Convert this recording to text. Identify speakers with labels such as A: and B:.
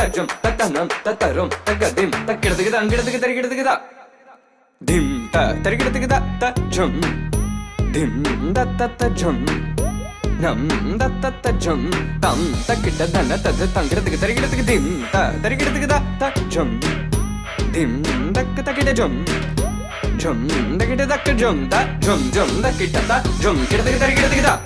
A: தஜம் தத்தனம் தத்தரும் தக்கதிம் தக்கிடத்துக்கு அங்கிடத்துக்கு தரிக்கிடத்துக்குதா Thiem த தரிக்கிடத்துக்கு தா தஜம் Thiem தத்த ஜம். நம் தத்த தம் தக்கிட்ட தன தது தங்கிடத்துக்கு தரிக்கிடத்துக்கு திம் த தரிக்கிடத்துக்கு தா தஜம் திம் தக்கு தக்கிட்ட ஜம். ஜம் தக்கிட்ட தக்க ஜம். த ஜம் ஜம் தக்கிட்ட த ஜம். கிடத்துக்கு தரிக்கிடத்துக்கு தா.